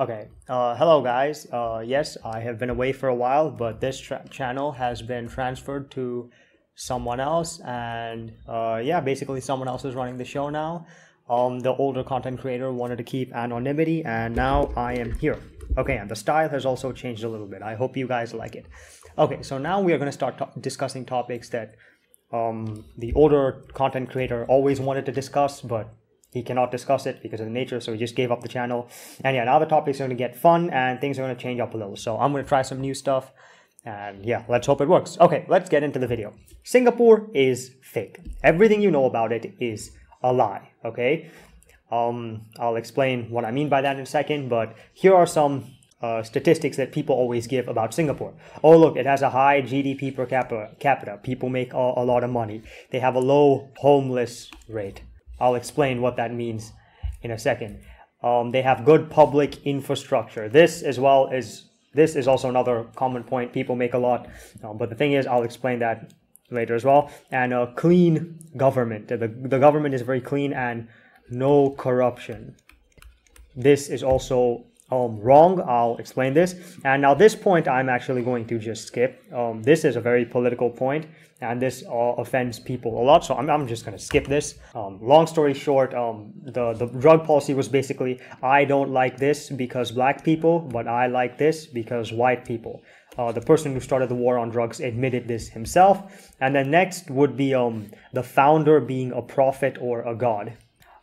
Okay, uh, hello guys. Uh, yes, I have been away for a while, but this tra- channel has been transferred to someone else, and uh, yeah, basically someone else is running the show now. Um, the older content creator wanted to keep anonymity, and now I am here. Okay, and the style has also changed a little bit. I hope you guys like it. Okay, so now we are going to start to- discussing topics that um, the older content creator always wanted to discuss, but he cannot discuss it because of the nature, so he just gave up the channel. And yeah, now the topic's are going to get fun and things are going to change up a little. So I'm going to try some new stuff. And yeah, let's hope it works. Okay, let's get into the video. Singapore is fake. Everything you know about it is a lie, okay? Um, I'll explain what I mean by that in a second, but here are some uh, statistics that people always give about Singapore. Oh, look, it has a high GDP per capita. People make a, a lot of money. They have a low homeless rate. I'll explain what that means in a second. Um, they have good public infrastructure. This as well is this is also another common point. People make a lot, um, but the thing is, I'll explain that later as well. And a clean government. The the government is very clean and no corruption. This is also um, wrong. I'll explain this. And now this point I'm actually going to just skip. Um, this is a very political point and this uh, offends people a lot. So I'm, I'm just going to skip this. Um, long story short, um, the, the drug policy was basically, I don't like this because black people, but I like this because white people. Uh, the person who started the war on drugs admitted this himself. And then next would be um, the founder being a prophet or a god.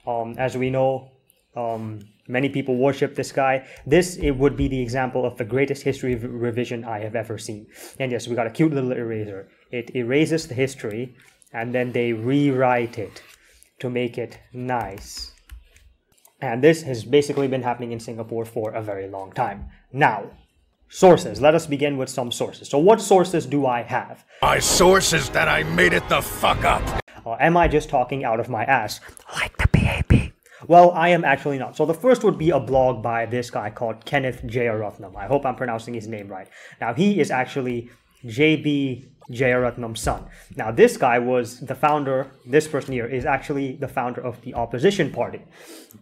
Um, as we know, um, Many people worship this guy. This it would be the example of the greatest history revision I have ever seen. And yes, we got a cute little eraser. It erases the history and then they rewrite it to make it nice. And this has basically been happening in Singapore for a very long time. Now, sources. Let us begin with some sources. So what sources do I have? My sources that I made it the fuck up. Or am I just talking out of my ass? Like the. Well, I am actually not. So the first would be a blog by this guy called Kenneth J. Jeyaretnam. I hope I'm pronouncing his name right. Now, he is actually JB Jeyaretnam's son. Now, this guy was the founder, this person here is actually the founder of the opposition party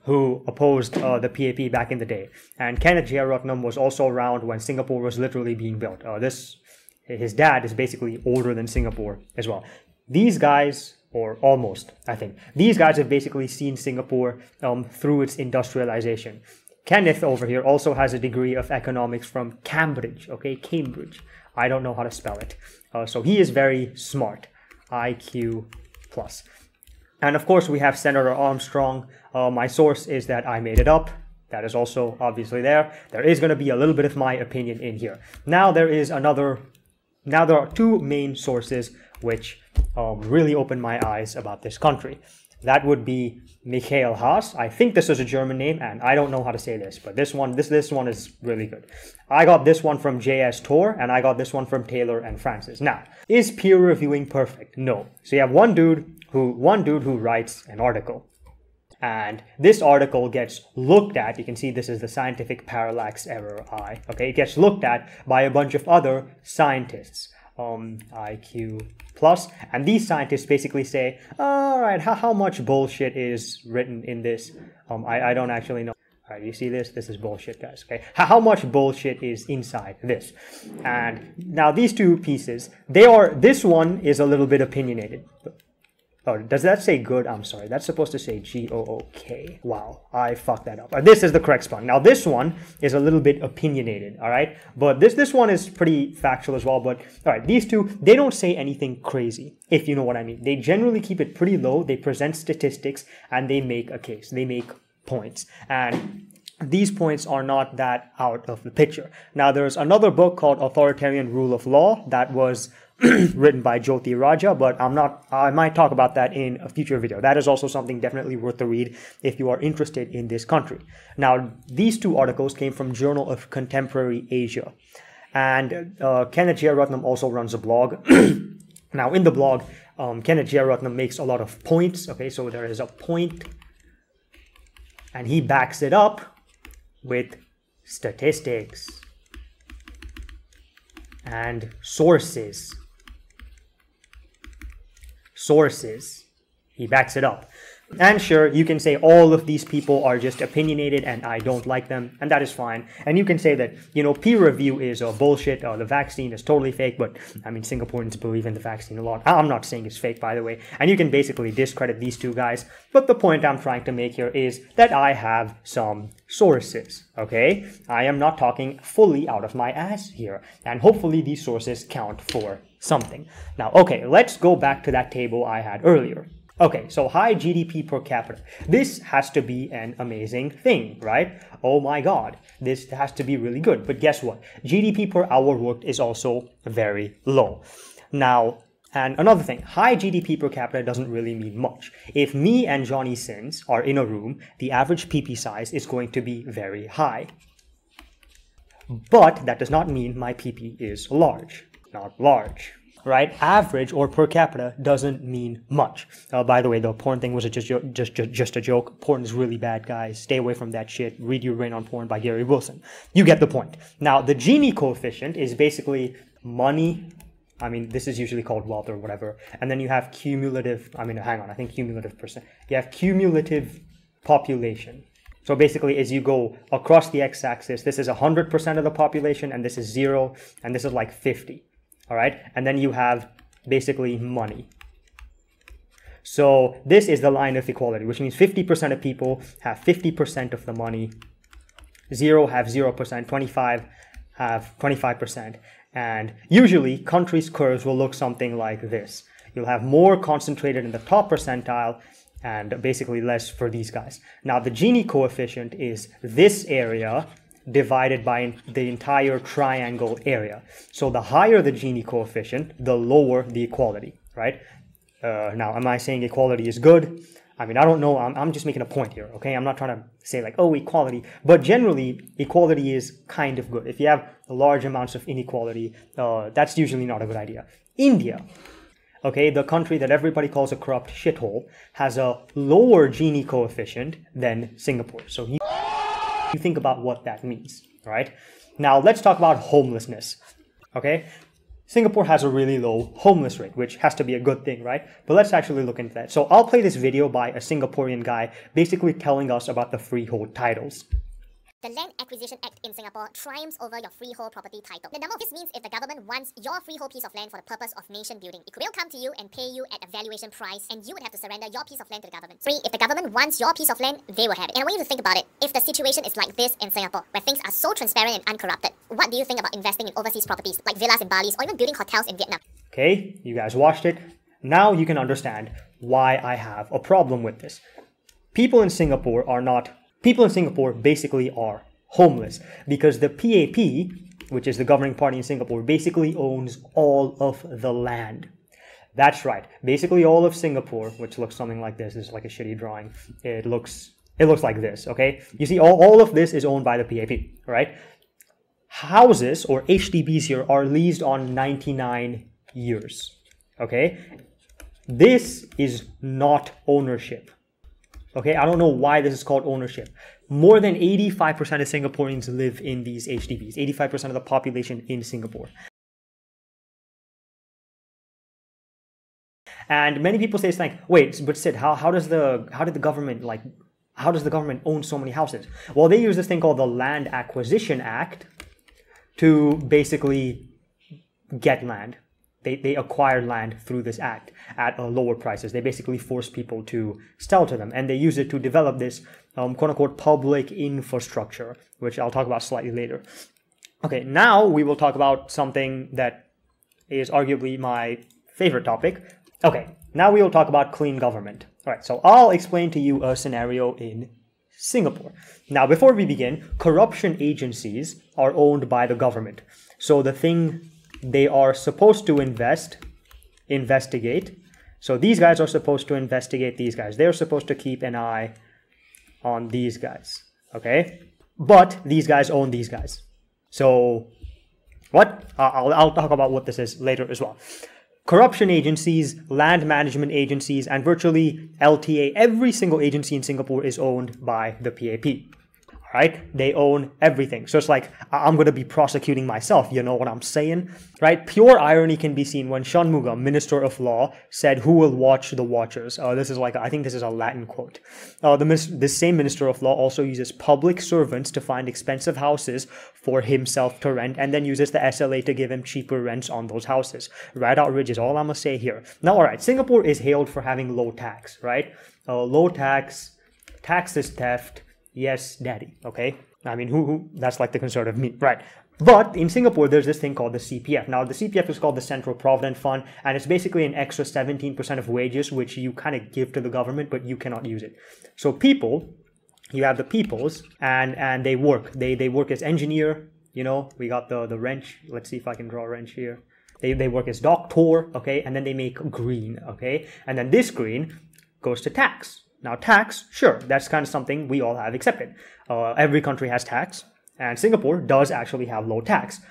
who opposed uh, the PAP back in the day. And Kenneth Jeyaretnam was also around when Singapore was literally being built. Uh, this, his dad is basically older than Singapore as well. These guys or almost, I think. These guys have basically seen Singapore um, through its industrialization. Kenneth over here also has a degree of economics from Cambridge, okay, Cambridge. I don't know how to spell it. Uh, so he is very smart, IQ plus. And of course, we have Senator Armstrong. Uh, my source is that I made it up. That is also obviously there. There is going to be a little bit of my opinion in here. Now there is another. Now there are two main sources which um, really opened my eyes about this country. That would be Michael Haas. I think this is a German name, and I don't know how to say this, but this one, this this one is really good. I got this one from JSTOR, and I got this one from Taylor and Francis. Now, is peer reviewing perfect? No. So you have one dude who one dude who writes an article, and this article gets looked at. You can see this is the scientific parallax error I. Okay, it gets looked at by a bunch of other scientists um, IQ plus. And these scientists basically say, all right, how, how much bullshit is written in this? Um, I, I don't actually know. All right, you see this? This is bullshit, guys. Okay, how, how much bullshit is inside this? And now these two pieces, they are. This one is a little bit opinionated. Oh, does that say good? I'm sorry. That's supposed to say G-O-O-K. Wow, I fucked that up. This is the correct spelling. Now, this one is a little bit opinionated, all right? But this, this one is pretty factual as well. But, all right, these two, they don't say anything crazy, if you know what I mean. They generally keep it pretty low. They present statistics, and they make a case. They make points. And these points are not that out of the picture. Now, there's another book called Authoritarian Rule of Law that was written by Jothie Rajah, but I'm not, I might talk about that in a future video. That is also something definitely worth the read if you are interested in this country. Now, these two articles came from Journal of Contemporary Asia. And uh, Kenneth Jeyaretnam also runs a blog. now, in the blog, um, Kenneth Jeyaretnam makes a lot of points. Okay, so there is a point, and he backs it up with statistics and sources sources. He backs it up. And sure, you can say all of these people are just opinionated and I don't like them, and that is fine. And you can say that, you know, peer review is uh, bullshit, or the vaccine is totally fake, but I mean, Singaporeans believe in the vaccine a lot. I'm not saying it's fake, by the way. And you can basically discredit these two guys. But the point I'm trying to make here is that I have some sources, okay? I am not talking fully out of my ass here. And hopefully these sources count for something. Now, okay, let's go back to that table I had earlier. Okay, so high GDP per capita. This has to be an amazing thing, right? Oh my god, this has to be really good. But guess what? GDP per hour worked is also very low. Now, and another thing, high GDP per capita doesn't really mean much. If me and Johnny Sins are in a room, the average PP size is going to be very high. But that does not mean my PP is large. Not large right? Average or per capita doesn't mean much. Uh, by the way, the porn thing was a just, just, just, just a joke. Porn is really bad, guys. Stay away from that shit. Read Your Brain on Porn by Gary Wilson. You get the point. Now, the Gini coefficient is basically money. I mean, this is usually called wealth or whatever. And then you have cumulative, I mean, hang on, I think cumulative percent. You have cumulative population. So basically, as you go across the x-axis, this is 100% of the population, and this is zero, and this is like 50 all right? And then you have basically money. So this is the line of equality, which means 50% of people have 50% of the money, 0 have 0%, 25 have 25%. And usually countries' curves will look something like this. You'll have more concentrated in the top percentile and basically less for these guys. Now the Gini coefficient is this area divided by the entire triangle area. So the higher the Gini coefficient, the lower the equality, right? Uh, now, am I saying equality is good? I mean, I don't know. I'm, I'm just making a point here, okay? I'm not trying to say like, oh, equality. But generally, equality is kind of good. If you have large amounts of inequality, uh, that's usually not a good idea. India, okay, the country that everybody calls a corrupt shithole, has a lower Gini coefficient than Singapore. So he you think about what that means, right? Now let's talk about homelessness, okay? Singapore has a really low homeless rate, which has to be a good thing, right? But let's actually look into that. So I'll play this video by a Singaporean guy basically telling us about the freehold titles. The Land Acquisition Act in Singapore triumphs over your freehold property title. The number this means if the government wants your freehold piece of land for the purpose of nation building, it will come to you and pay you at a valuation price, and you would have to surrender your piece of land to the government. Three, if the government wants your piece of land, they will have it. And I want you to think about it. If the situation is like this in Singapore, where things are so transparent and uncorrupted, what do you think about investing in overseas properties like villas in Bali or even building hotels in Vietnam? Okay, you guys watched it. Now you can understand why I have a problem with this. People in Singapore are not people in Singapore basically are homeless because the PAP, which is the governing party in Singapore, basically owns all of the land. That's right. Basically, all of Singapore, which looks something like this, this is like a shitty drawing. It looks it looks like this. Okay, you see, all, all of this is owned by the PAP, right? Houses or HDBs here are leased on 99 years. Okay, this is not ownership. Okay, I don't know why this is called ownership. More than 85% of Singaporeans live in these HDBs, 85% of the population in Singapore. And many people say it's like, wait, but Sid, how, how does the how did the government like how does the government own so many houses? Well, they use this thing called the Land Acquisition Act to basically get land they, they acquired land through this act at uh, lower prices. They basically force people to sell to them, and they use it to develop this um, quote unquote public infrastructure, which I'll talk about slightly later. Okay, now we will talk about something that is arguably my favorite topic. Okay, now we will talk about clean government. All right, so I'll explain to you a scenario in Singapore. Now, before we begin, corruption agencies are owned by the government. So the thing they are supposed to invest, investigate. So these guys are supposed to investigate these guys. They're supposed to keep an eye on these guys. Okay? But these guys own these guys. So, what? I'll, I'll talk about what this is later as well. Corruption agencies, land management agencies, and virtually LTA, every single agency in Singapore is owned by the PAP. Right? They own everything. So it's like, I'm going to be prosecuting myself. You know what I'm saying? Right? Pure irony can be seen when Shanmugam, Minister of Law, said, Who will watch the watchers? Uh, this is like, I think this is a Latin quote. Uh, the, this same Minister of Law also uses public servants to find expensive houses for himself to rent and then uses the SLA to give him cheaper rents on those houses. Right outrageous, all I'm going to say here. Now, all right, Singapore is hailed for having low tax, right? Uh, low tax, taxes theft, yes, daddy. Okay, I mean, who, who? That's like the conservative me, right? But in Singapore, there's this thing called the CPF. Now, the CPF is called the Central Provident Fund, and it's basically an extra 17% of wages, which you kind of give to the government, but you cannot use it. So people, you have the peoples, and and they work. They they work as engineer. You know, we got the the wrench. Let's see if I can draw a wrench here. They, they work as doctor, okay, and then they make green, okay, and then this green goes to tax, now, tax, sure, that's kind of something we all have accepted. Uh, every country has tax, and Singapore does actually have low tax.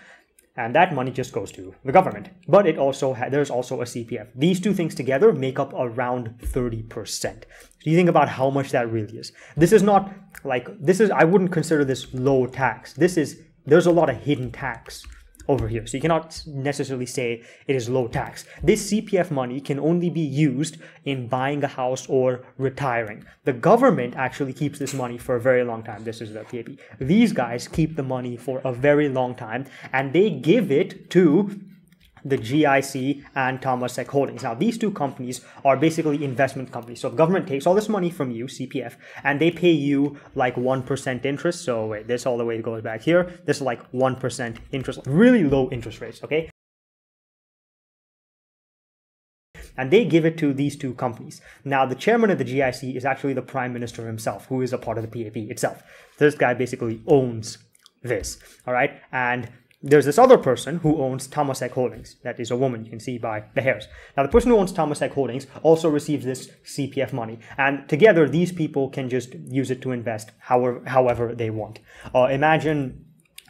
And that money just goes to the government. But it also there's also a CPF. These two things together make up around 30%. Do you think about how much that really is? This is not like this is I wouldn't consider this low tax. This is there's a lot of hidden tax over here. So you cannot necessarily say it is low tax. This CPF money can only be used in buying a house or retiring. The government actually keeps this money for a very long time. This is the PAP. These guys keep the money for a very long time and they give it to the GIC and Temasek Holdings. Now, these two companies are basically investment companies. So, government takes all this money from you, CPF, and they pay you like 1% interest. So, wait, this all the way goes back here. This is like 1% interest, really low interest rates, okay? and they give it to these two companies. Now, the chairman of the GIC is actually the prime minister himself, who is a part of the PAP itself. This guy basically owns this, all right? And there's this other person who owns Temasek Holdings. That is a woman, you can see by the hairs. Now, the person who owns Temasek Holdings also receives this CPF money. And together, these people can just use it to invest however, however they want. Uh, imagine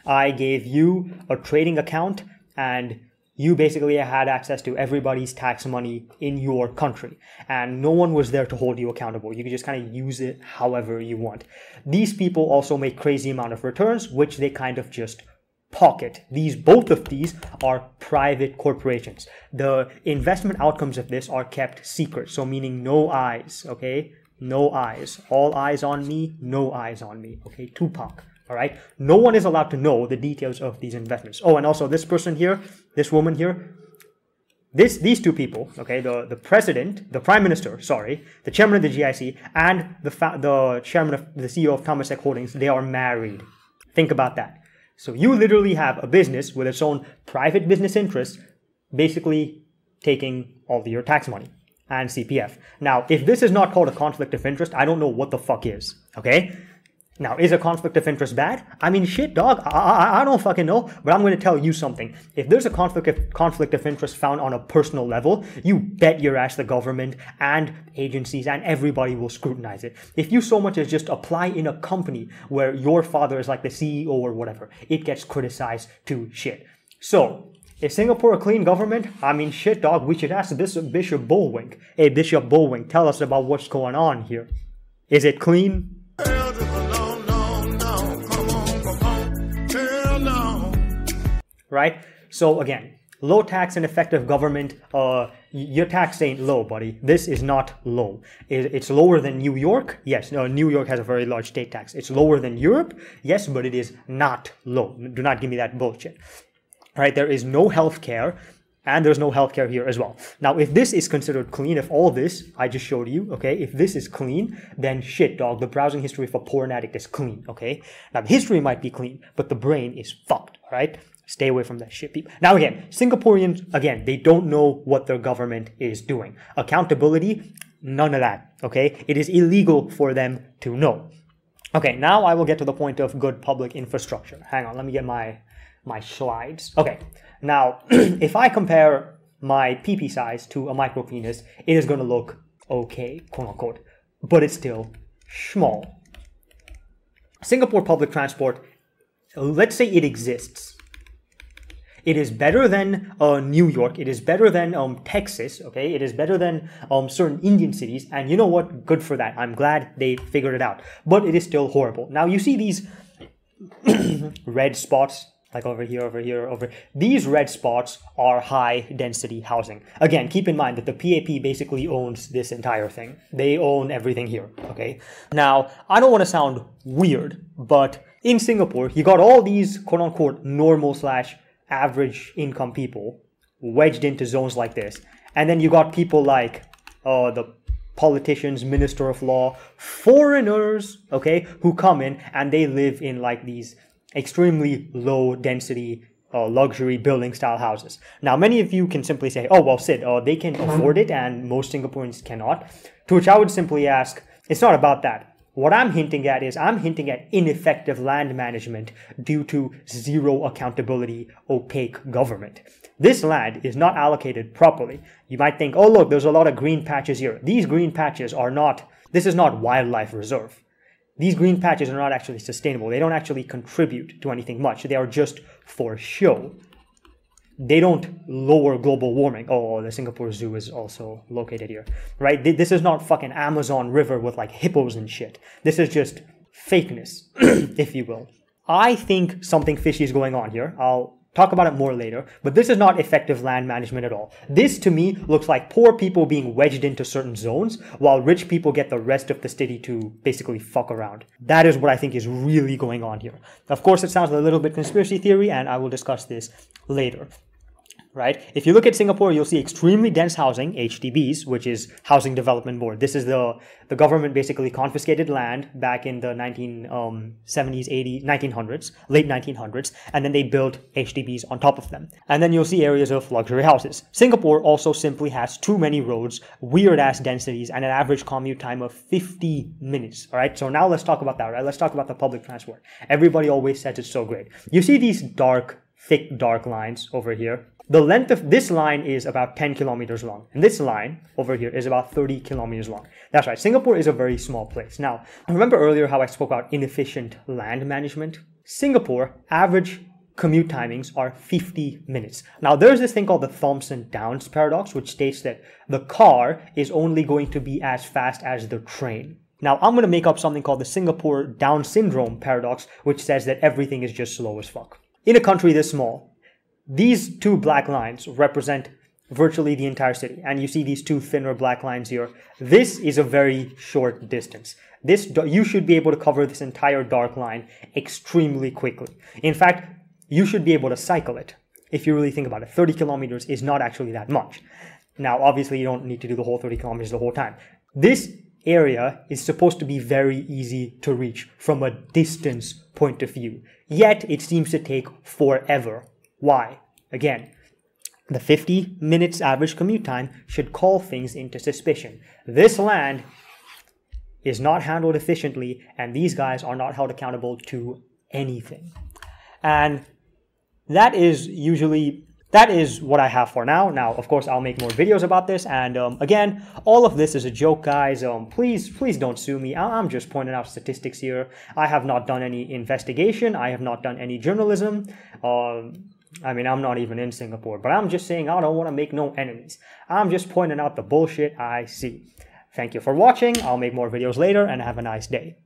I gave you a trading account and you basically had access to everybody's tax money in your country and no one was there to hold you accountable you could just kind of use it however you want these people also make crazy amount of returns which they kind of just pocket. These both of these are private corporations. The investment outcomes of this are kept secret, so meaning no eyes, okay? No eyes. All eyes on me, no eyes on me. Okay, Tupac. All right. No one is allowed to know the details of these investments. Oh, and also this person here, this woman here, this these two people, okay, the the president, the prime minister, sorry, the chairman of the GIC, and the the chairman of the CEO of Temasek Holdings, they are married. Think about that. So you literally have a business with its own private business interests, basically taking all of your tax money and CPF. Now, if this is not called a conflict of interest, I don't know what the fuck is. Okay? Now, is a conflict of interest bad? I mean, shit, dog. I, I, I don't fucking know, but I'm going to tell you something. If there's a conflict of, conflict of interest found on a personal level, you bet your ass the government and agencies and everybody will scrutinize it. If you so much as just apply in a company where your father is like the CEO or whatever, it gets criticized to shit. So, is Singapore a clean government? I mean, shit, dog. We should ask Bishop, Bishop Bullwink. Hey, Bishop Bullwink, tell us about what's going on here. Is it clean? Right? So again, low tax and effective government, uh, your tax ain't low, buddy. This is not low. It's lower than New York. Yes, no, New York has a very large state tax. It's lower than Europe. Yes, but it is not low. Do not give me that bullshit. Right? There is no health care and there's no healthcare here as well. Now, if this is considered clean, if all this I just showed you, okay, if this is clean, then shit, dog, the browsing history for porn addict is clean, okay? Now, the history might be clean, but the brain is fucked, right? Stay away from that shit, people. Now, again, Singaporeans, again, they don't know what their government is doing. Accountability, none of that, okay? It is illegal for them to know. Okay, now I will get to the point of good public infrastructure. Hang on, let me get my my slides. Okay, now if I compare my PP size to a micro penis, it is going to look okay, quote unquote, but it's still small. Singapore public transport, let's say it exists It is better than uh, New York. It is better than um, Texas. Okay, it is better than um, certain Indian cities. And you know what? Good for that. I'm glad they figured it out. But it is still horrible. Now you see these red spots like over here, over here, over. These red spots are high density housing. Again, keep in mind that the PAP basically owns this entire thing. They own everything here, okay? Now, I don't want to sound weird, but in Singapore, you got all these quote unquote normal slash average income people wedged into zones like this. And then you got people like uh, the politicians, minister of law, foreigners, okay, who come in and they live in like these extremely low density uh, luxury building style houses. Now, many of you can simply say, oh, well, Sid, uh, they can afford it and most Singaporeans cannot. To which I would simply ask, it's not about that. What I'm hinting at is I'm hinting at ineffective land management due to zero accountability, opaque government. This land is not allocated properly. You might think, oh, look, there's a lot of green patches here. These green patches are not, this is not wildlife reserve these green patches are not actually sustainable. They don't actually contribute to anything much. They are just for show. They don't lower global warming. Oh, the Singapore Zoo is also located here, right? This is not fucking Amazon River with like hippos and shit. This is just fakeness, if you will. I think something fishy is going on here. I'll Talk about it more later, but this is not effective land management at all. This to me looks like poor people being wedged into certain zones while rich people get the rest of the city to basically fuck around. That is what I think is really going on here. Of course, it sounds a little bit conspiracy theory and I will discuss this later right? If you look at Singapore, you'll see extremely dense housing, HDBs, which is Housing Development Board. This is the, the government basically confiscated land back in the 1970s, um, 80s, 1900s, late 1900s, and then they built HDBs on top of them. And then you'll see areas of luxury houses. Singapore also simply has too many roads, weird ass densities, and an average commute time of 50 minutes, all right? So now let's talk about that, right? Let's talk about the public transport. Everybody always says it's so great. You see these dark, thick, dark lines over here the length of this line is about 10 kilometers long. And this line over here is about 30 kilometers long. That's right. Singapore is a very small place. Now, remember earlier how I spoke about inefficient land management? Singapore average commute timings are 50 minutes. Now, there's this thing called the Thomson Downs paradox, which states that the car is only going to be as fast as the train. Now, I'm going to make up something called the Singapore Down syndrome paradox, which says that everything is just slow as fuck. In a country this small, these two black lines represent virtually the entire city. And you see these two thinner black lines here. This is a very short distance. This, you should be able to cover this entire dark line extremely quickly. In fact, you should be able to cycle it. If you really think about it, 30 kilometers is not actually that much. Now, obviously, you don't need to do the whole 30 kilometers the whole time. This area is supposed to be very easy to reach from a distance point of view. Yet, it seems to take forever why? Again, the 50 minutes average commute time should call things into suspicion. This land is not handled efficiently, and these guys are not held accountable to anything. And that is usually that is what I have for now. Now, of course, I'll make more videos about this. And um, again, all of this is a joke, guys. Um, please, please don't sue me. I'm just pointing out statistics here. I have not done any investigation. I have not done any journalism. Um, I mean, I'm not even in Singapore, but I'm just saying I don't want to make no enemies. I'm just pointing out the bullshit I see. Thank you for watching. I'll make more videos later and have a nice day.